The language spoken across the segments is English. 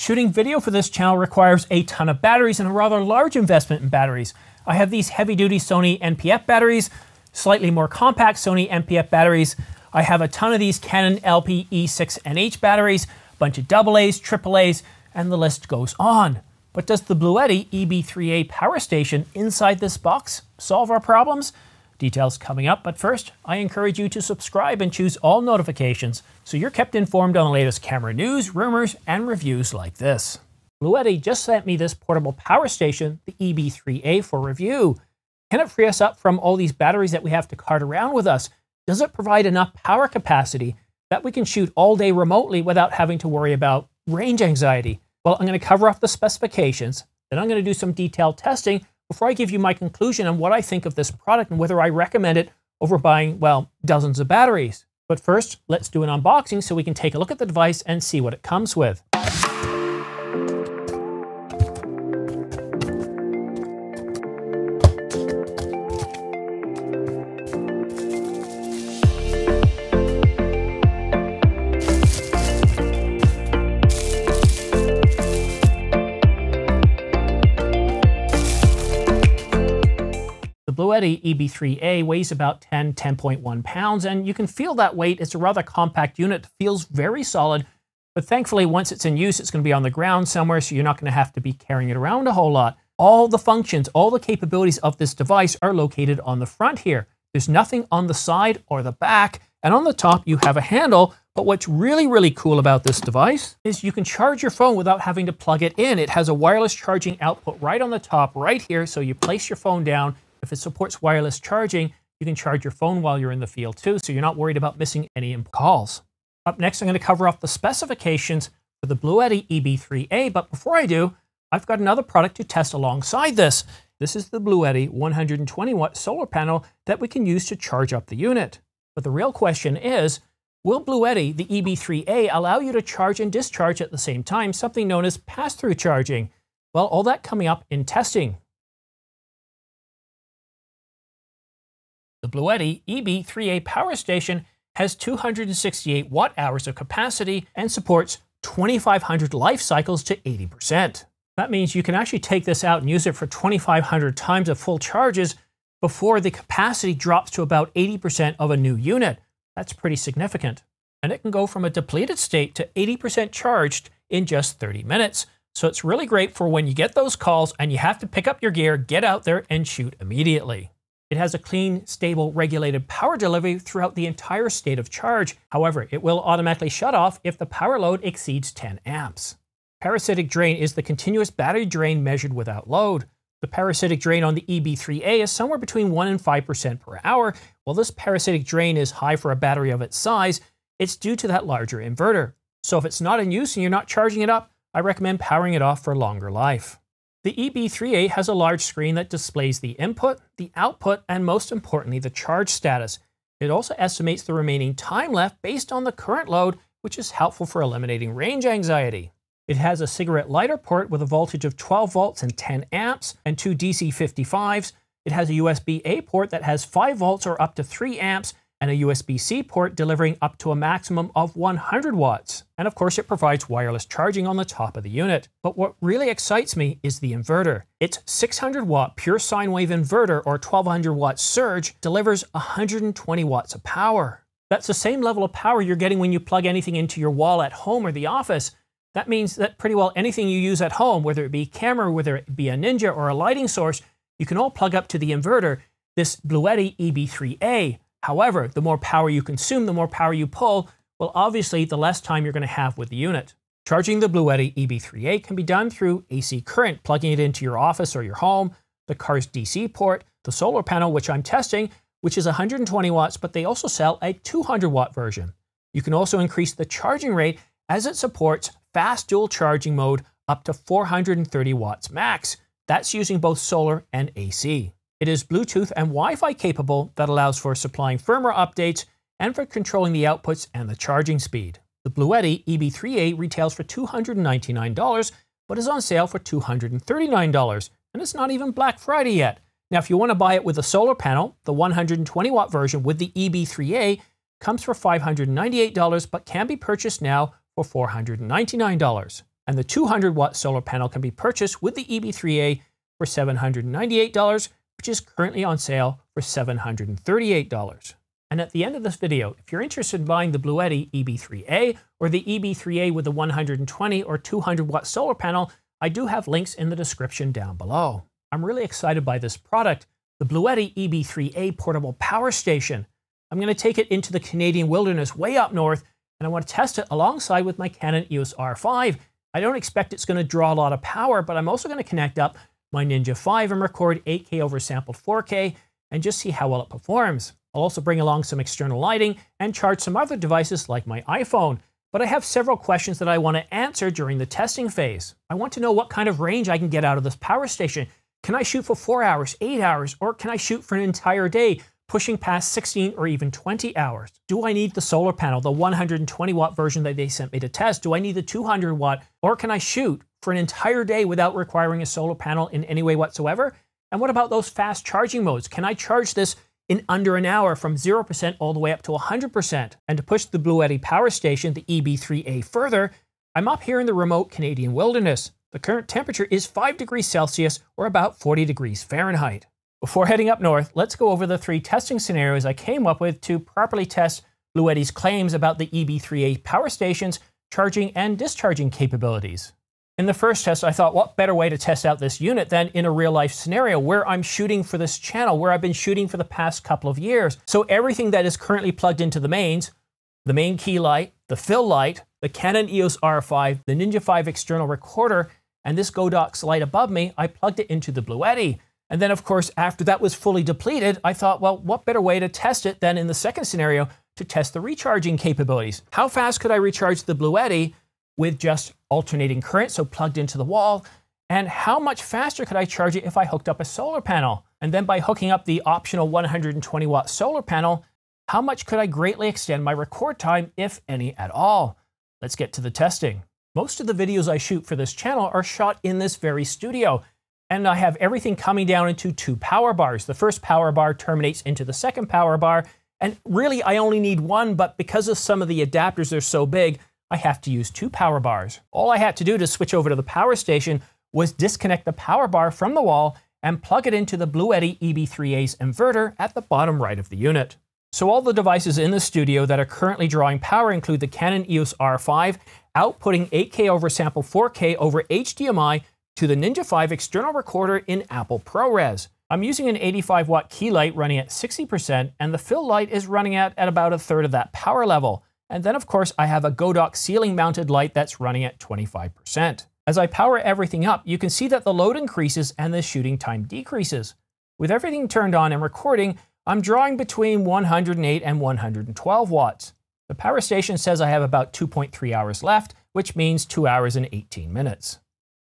Shooting video for this channel requires a ton of batteries and a rather large investment in batteries. I have these heavy-duty Sony NP-F batteries, slightly more compact Sony NP-F batteries. I have a ton of these Canon LP E6NH batteries, a bunch of AA's, AAA's, and the list goes on. But does the Bluetti EB3A power station inside this box solve our problems? Details coming up, but first, I encourage you to subscribe and choose all notifications so you're kept informed on the latest camera news, rumors, and reviews like this. Bluetti just sent me this portable power station, the EB3A, for review. Can it free us up from all these batteries that we have to cart around with us? Does it provide enough power capacity that we can shoot all day remotely without having to worry about range anxiety? Well, I'm going to cover off the specifications, then I'm going to do some detailed testing before I give you my conclusion on what I think of this product and whether I recommend it over buying, well, dozens of batteries. But first, let's do an unboxing so we can take a look at the device and see what it comes with. Bluetti EB3A weighs about 10, 10.1 pounds, and you can feel that weight. It's a rather compact unit, feels very solid, but thankfully, once it's in use, it's going to be on the ground somewhere, so you're not going to have to be carrying it around a whole lot. All the functions, all the capabilities of this device are located on the front here. There's nothing on the side or the back, and on the top, you have a handle but what's really, really cool about this device is you can charge your phone without having to plug it in. It has a wireless charging output right on the top right here. So you place your phone down, if it supports wireless charging, you can charge your phone while you're in the field too, so you're not worried about missing any calls. Up next, I'm going to cover off the specifications for the Bluetti EB3A, but before I do, I've got another product to test alongside this. This is the Bluetti 120 watt solar panel that we can use to charge up the unit. But the real question is, will Bluetti, the EB3A, allow you to charge and discharge at the same time, something known as pass-through charging? Well, all that coming up in testing. Bluetti EB3A power station has 268 watt hours of capacity and supports 2,500 life cycles to 80%. That means you can actually take this out and use it for 2,500 times of full charges before the capacity drops to about 80% of a new unit. That's pretty significant. And it can go from a depleted state to 80% charged in just 30 minutes. So it's really great for when you get those calls and you have to pick up your gear, get out there, and shoot immediately. It has a clean, stable, regulated power delivery throughout the entire state of charge. However, it will automatically shut off if the power load exceeds 10 amps. Parasitic drain is the continuous battery drain measured without load. The parasitic drain on the EB3A is somewhere between 1 and 5% per hour. While this parasitic drain is high for a battery of its size, it's due to that larger inverter. So if it's not in use and you're not charging it up, I recommend powering it off for longer life. The EB3A has a large screen that displays the input, the output, and most importantly, the charge status. It also estimates the remaining time left based on the current load, which is helpful for eliminating range anxiety. It has a cigarette lighter port with a voltage of 12 volts and 10 amps and two DC55s. It has a USB-A port that has 5 volts or up to 3 amps and a USB-C port delivering up to a maximum of 100 watts. And of course, it provides wireless charging on the top of the unit. But what really excites me is the inverter. Its 600 watt pure sine wave inverter or 1200 watt surge delivers 120 watts of power. That's the same level of power you're getting when you plug anything into your wall at home or the office. That means that pretty well anything you use at home, whether it be camera, whether it be a Ninja or a lighting source, you can all plug up to the inverter, this Bluetti EB3A, However, the more power you consume, the more power you pull, well, obviously, the less time you're going to have with the unit. Charging the Bluetti EB3A can be done through AC current, plugging it into your office or your home, the car's DC port, the solar panel, which I'm testing, which is 120 watts, but they also sell a 200 watt version. You can also increase the charging rate as it supports fast dual charging mode up to 430 watts max. That's using both solar and AC. It is Bluetooth and Wi-Fi capable that allows for supplying firmware updates and for controlling the outputs and the charging speed. The Bluetti EB3A retails for $299, but is on sale for $239, and it's not even Black Friday yet. Now, if you want to buy it with a solar panel, the 120 watt version with the EB3A comes for $598, but can be purchased now for $499. and the 200 watt solar panel can be purchased with the EB3A for $798, which is currently on sale for $738. And at the end of this video, if you're interested in buying the Bluetti EB3A or the EB3A with the 120 or 200 watt solar panel, I do have links in the description down below. I'm really excited by this product, the Bluetti EB3A portable power station. I'm going to take it into the Canadian wilderness way up north, and I want to test it alongside with my Canon EOS R5. I don't expect it's going to draw a lot of power, but I'm also going to connect up my Ninja 5 and record 8K over sampled 4K and just see how well it performs. I'll also bring along some external lighting and charge some other devices like my iPhone. But I have several questions that I want to answer during the testing phase. I want to know what kind of range I can get out of this power station. Can I shoot for 4 hours, 8 hours, or can I shoot for an entire day, pushing past 16 or even 20 hours? Do I need the solar panel, the 120 watt version that they sent me to test? Do I need the 200 watt, or can I shoot for an entire day without requiring a solar panel in any way whatsoever? And what about those fast charging modes? Can I charge this in under an hour from 0% all the way up to 100%. And to push the Bluetti power station, the EB3A, further, I'm up here in the remote Canadian wilderness. The current temperature is 5 degrees Celsius or about 40 degrees Fahrenheit. Before heading up north, let's go over the three testing scenarios I came up with to properly test Bluetti's claims about the EB3A power station's charging and discharging capabilities. In the first test, I thought, what better way to test out this unit than in a real life scenario where I'm shooting for this channel, where I've been shooting for the past couple of years. So everything that is currently plugged into the mains, the main key light, the fill light, the Canon EOS R5, the Ninja 5 external recorder, and this Godox light above me, I plugged it into the Bluetti. And then, of course, after that was fully depleted, I thought, well, what better way to test it than in the second scenario to test the recharging capabilities? How fast could I recharge the Bluetti with just alternating current, so plugged into the wall, and how much faster could I charge it if I hooked up a solar panel? And then by hooking up the optional 120 watt solar panel, how much could I greatly extend my record time, if any at all? Let's get to the testing. Most of the videos I shoot for this channel are shot in this very studio, and I have everything coming down into two power bars. The first power bar terminates into the second power bar, and really I only need one, but because of some of the adapters are so big, I have to use two power bars. All I had to do to switch over to the power station was disconnect the power bar from the wall and plug it into the Bluetti EB3A's inverter at the bottom right of the unit. So all the devices in the studio that are currently drawing power include the Canon EOS R5, outputting 8K over sample 4K over HDMI to the Ninja 5 external recorder in Apple ProRes. I'm using an 85 watt key light running at 60%, and the fill light is running at, at about a third of that power level. And then of course I have a Godox ceiling mounted light that's running at 25%. As I power everything up, you can see that the load increases and the shooting time decreases. With everything turned on and recording, I'm drawing between 108 and 112 watts. The power station says I have about 2.3 hours left, which means 2 hours and 18 minutes.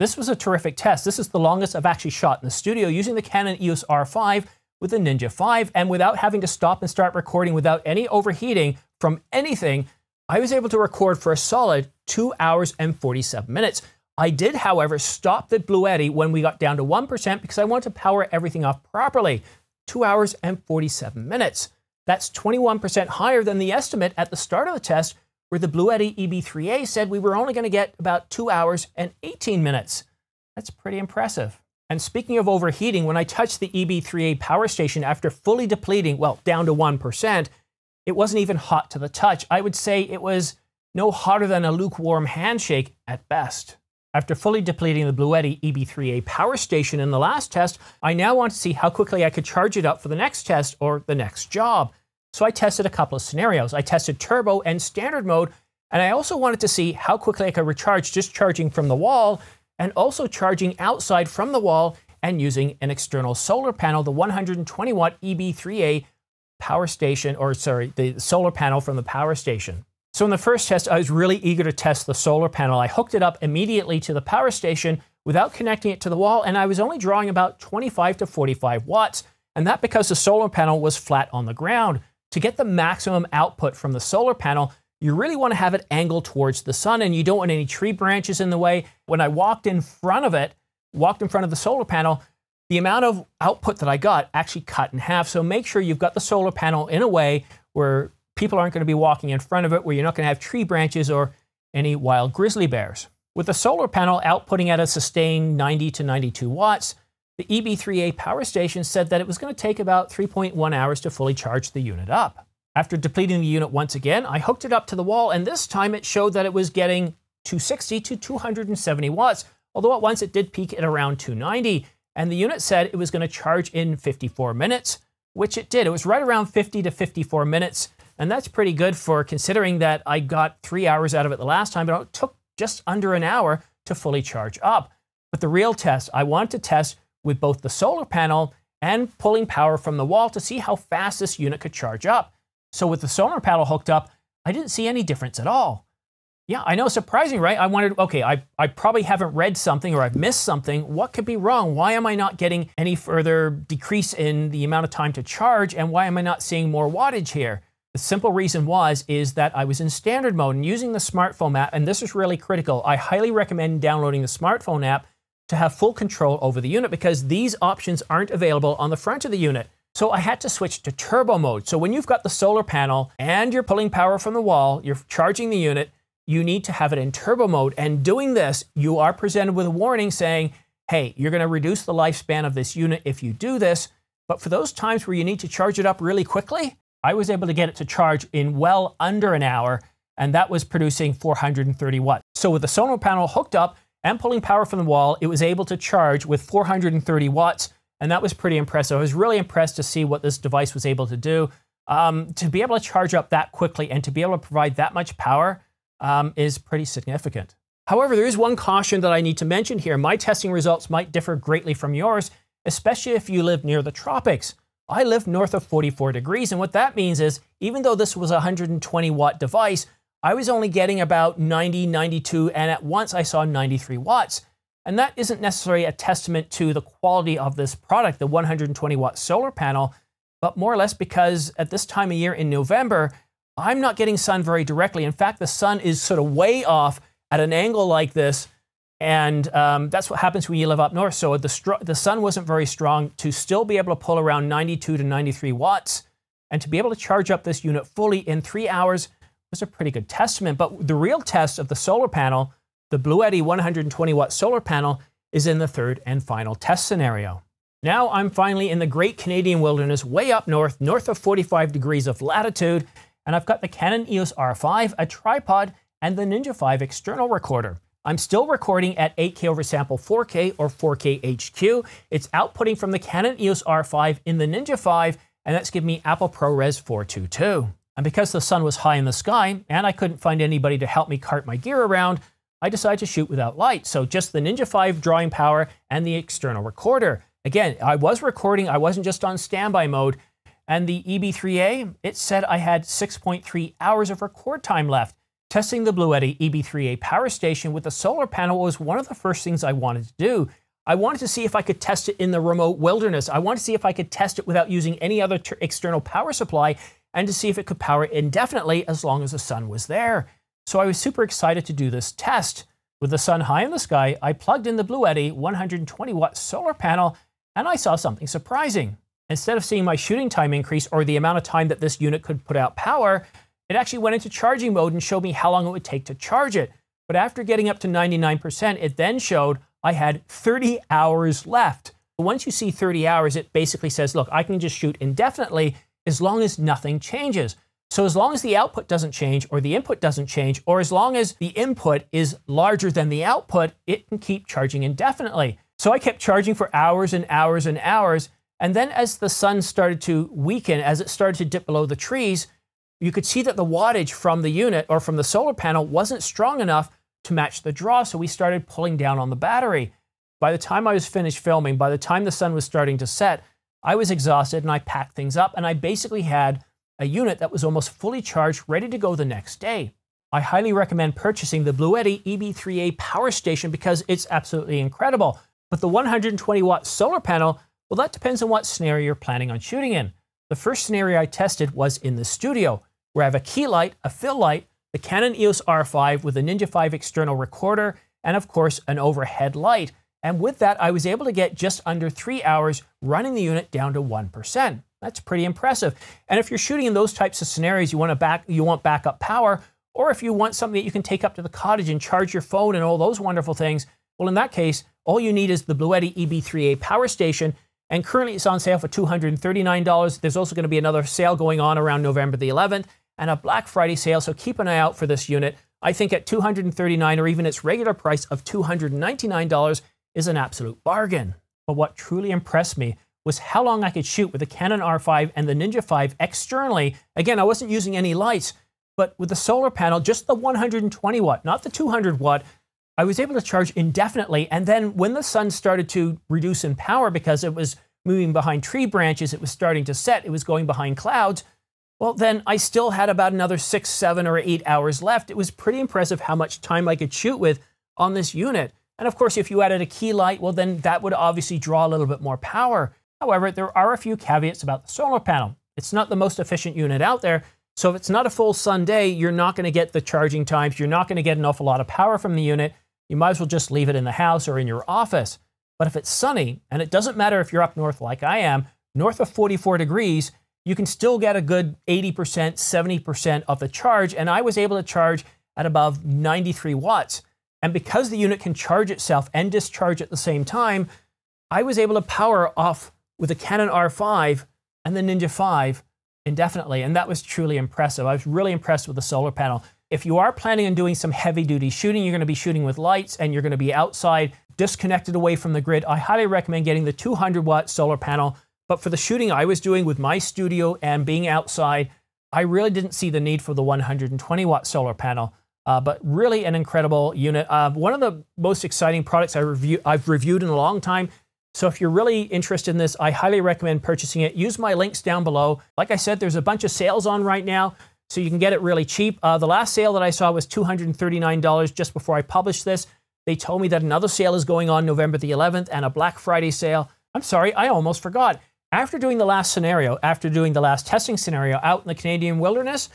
This was a terrific test. This is the longest I've actually shot in the studio using the Canon EOS R5 with the Ninja 5 and without having to stop and start recording without any overheating from anything, I was able to record for a solid 2 hours and 47 minutes. I did, however, stop the Bluetti when we got down to 1% because I wanted to power everything off properly. 2 hours and 47 minutes. That's 21% higher than the estimate at the start of the test, where the Bluetti EB3A said we were only going to get about 2 hours and 18 minutes. That's pretty impressive. And speaking of overheating, when I touched the EB3A power station after fully depleting, well, down to 1%, it wasn't even hot to the touch. I would say it was no hotter than a lukewarm handshake at best. After fully depleting the Bluetti EB3A power station in the last test, I now want to see how quickly I could charge it up for the next test or the next job. So I tested a couple of scenarios. I tested turbo and standard mode, and I also wanted to see how quickly I could recharge just charging from the wall and also charging outside from the wall and using an external solar panel, the 120 watt EB3A power station, or sorry, the solar panel from the power station. So in the first test, I was really eager to test the solar panel. I hooked it up immediately to the power station without connecting it to the wall, and I was only drawing about 25 to 45 watts, and that because the solar panel was flat on the ground. To get the maximum output from the solar panel, you really want to have it angled towards the sun, and you don't want any tree branches in the way. When I walked in front of it, walked in front of the solar panel, the amount of output that I got actually cut in half. So make sure you've got the solar panel in a way where people aren't going to be walking in front of it, where you're not going to have tree branches or any wild grizzly bears. With the solar panel outputting at a sustained 90 to 92 watts, the EB3A power station said that it was going to take about 3.1 hours to fully charge the unit up. After depleting the unit once again, I hooked it up to the wall, and this time it showed that it was getting 260 to 270 watts, although at once it did peak at around 290, and the unit said it was going to charge in 54 minutes, which it did. It was right around 50 to 54 minutes, and that's pretty good for considering that I got three hours out of it the last time, but it took just under an hour to fully charge up. But the real test, I wanted to test with both the solar panel and pulling power from the wall to see how fast this unit could charge up. So with the solar panel hooked up, I didn't see any difference at all. Yeah, I know, surprising, right? I wanted, okay, I, I probably haven't read something or I've missed something. What could be wrong? Why am I not getting any further decrease in the amount of time to charge? And why am I not seeing more wattage here? The simple reason was is that I was in standard mode and using the smartphone app, and this is really critical. I highly recommend downloading the smartphone app to have full control over the unit because these options aren't available on the front of the unit. So I had to switch to turbo mode. So when you've got the solar panel and you're pulling power from the wall, you're charging the unit, you need to have it in turbo mode. And doing this, you are presented with a warning saying, hey, you're going to reduce the lifespan of this unit if you do this. But for those times where you need to charge it up really quickly, I was able to get it to charge in well under an hour, and that was producing 430 watts. So with the solar panel hooked up and pulling power from the wall, it was able to charge with 430 watts and that was pretty impressive. I was really impressed to see what this device was able to do. Um, to be able to charge up that quickly and to be able to provide that much power um, is pretty significant. However, there is one caution that I need to mention here. My testing results might differ greatly from yours, especially if you live near the tropics. I live north of 44 degrees, and what that means is even though this was a 120 watt device, I was only getting about 90, 92, and at once I saw 93 watts. And that isn't necessarily a testament to the quality of this product, the 120 watt solar panel, but more or less because at this time of year in November, I'm not getting sun very directly. In fact, the sun is sort of way off at an angle like this. And um, that's what happens when you live up north. So the, the sun wasn't very strong to still be able to pull around 92 to 93 watts. And to be able to charge up this unit fully in three hours was a pretty good testament. But the real test of the solar panel the Bluetti 120 watt solar panel is in the third and final test scenario. Now I'm finally in the great Canadian wilderness way up north, north of 45 degrees of latitude, and I've got the Canon EOS R5, a tripod, and the Ninja 5 external recorder. I'm still recording at 8K over sample 4K or 4K HQ. It's outputting from the Canon EOS R5 in the Ninja 5, and that's giving me Apple ProRes 422. And because the sun was high in the sky and I couldn't find anybody to help me cart my gear around, I decided to shoot without light. So just the Ninja 5 drawing power and the external recorder. Again, I was recording, I wasn't just on standby mode. And the EB3A, it said I had 6.3 hours of record time left. Testing the Bluetti EB3A power station with the solar panel was one of the first things I wanted to do. I wanted to see if I could test it in the remote wilderness. I wanted to see if I could test it without using any other external power supply and to see if it could power indefinitely as long as the sun was there. So I was super excited to do this test. With the sun high in the sky, I plugged in the Bluetti 120 watt solar panel and I saw something surprising. Instead of seeing my shooting time increase or the amount of time that this unit could put out power, it actually went into charging mode and showed me how long it would take to charge it. But after getting up to 99%, it then showed I had 30 hours left. Once you see 30 hours, it basically says, look, I can just shoot indefinitely as long as nothing changes. So as long as the output doesn't change or the input doesn't change, or as long as the input is larger than the output, it can keep charging indefinitely. So I kept charging for hours and hours and hours. And then as the sun started to weaken, as it started to dip below the trees, you could see that the wattage from the unit or from the solar panel wasn't strong enough to match the draw. So we started pulling down on the battery. By the time I was finished filming, by the time the sun was starting to set, I was exhausted and I packed things up and I basically had a unit that was almost fully charged, ready to go the next day. I highly recommend purchasing the Bluetti EB3A power station because it's absolutely incredible. But the 120 watt solar panel, well, that depends on what scenario you're planning on shooting in. The first scenario I tested was in the studio, where I have a key light, a fill light, the Canon EOS R5 with a Ninja 5 external recorder, and of course, an overhead light. And with that, I was able to get just under three hours running the unit down to 1%. That's pretty impressive. And if you're shooting in those types of scenarios, you want to back you want backup power, or if you want something that you can take up to the cottage and charge your phone and all those wonderful things, well, in that case, all you need is the Bluetti EB3A power station. And currently it's on sale for $239. There's also going to be another sale going on around November the 11th and a Black Friday sale. So keep an eye out for this unit. I think at $239 or even its regular price of $299 is an absolute bargain. But what truly impressed me was how long I could shoot with the Canon R5 and the Ninja 5 externally. Again, I wasn't using any lights, but with the solar panel, just the 120 watt, not the 200 watt, I was able to charge indefinitely. And then when the sun started to reduce in power because it was moving behind tree branches, it was starting to set, it was going behind clouds, well, then I still had about another six, seven, or eight hours left. It was pretty impressive how much time I could shoot with on this unit. And of course, if you added a key light, well, then that would obviously draw a little bit more power. However, there are a few caveats about the solar panel. It's not the most efficient unit out there. So if it's not a full sun day, you're not going to get the charging times. You're not going to get an awful lot of power from the unit. You might as well just leave it in the house or in your office. But if it's sunny, and it doesn't matter if you're up north like I am, north of 44 degrees, you can still get a good 80%, 70% of the charge. And I was able to charge at above 93 watts. And because the unit can charge itself and discharge at the same time, I was able to power off with the Canon R5 and the Ninja 5 indefinitely. And that was truly impressive. I was really impressed with the solar panel. If you are planning on doing some heavy duty shooting, you're going to be shooting with lights and you're going to be outside, disconnected away from the grid, I highly recommend getting the 200 watt solar panel. But for the shooting I was doing with my studio and being outside, I really didn't see the need for the 120 watt solar panel. Uh, but really an incredible unit. Uh, one of the most exciting products I review, I've reviewed in a long time so if you're really interested in this, I highly recommend purchasing it. Use my links down below. Like I said, there's a bunch of sales on right now, so you can get it really cheap. Uh, the last sale that I saw was $239 just before I published this. They told me that another sale is going on November the 11th and a Black Friday sale. I'm sorry, I almost forgot. After doing the last scenario, after doing the last testing scenario out in the Canadian wilderness,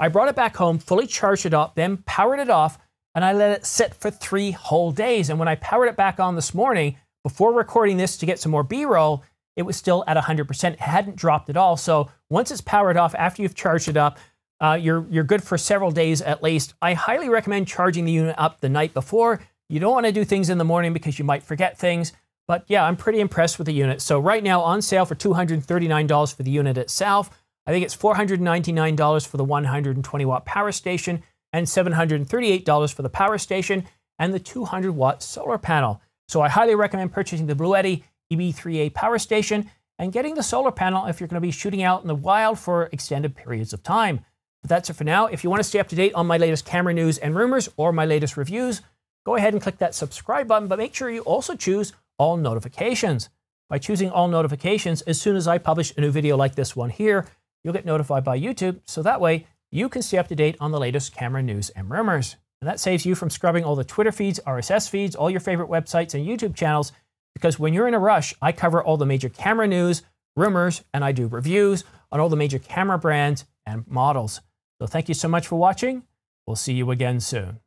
I brought it back home, fully charged it up, then powered it off, and I let it sit for three whole days. And when I powered it back on this morning, before recording this to get some more B-roll, it was still at 100%. It hadn't dropped at all. So once it's powered off, after you've charged it up, uh, you're, you're good for several days at least. I highly recommend charging the unit up the night before. You don't want to do things in the morning because you might forget things. But yeah, I'm pretty impressed with the unit. So right now on sale for $239 for the unit itself. I think it's $499 for the 120 watt power station and $738 for the power station and the 200 watt solar panel. So I highly recommend purchasing the Bluetti EB3A power station and getting the solar panel if you're going to be shooting out in the wild for extended periods of time. But that's it for now. If you want to stay up to date on my latest camera news and rumors or my latest reviews, go ahead and click that subscribe button, but make sure you also choose all notifications. By choosing all notifications, as soon as I publish a new video like this one here, you'll get notified by YouTube, so that way you can stay up to date on the latest camera news and rumors. And that saves you from scrubbing all the Twitter feeds, RSS feeds, all your favorite websites and YouTube channels, because when you're in a rush, I cover all the major camera news, rumors, and I do reviews on all the major camera brands and models. So thank you so much for watching. We'll see you again soon.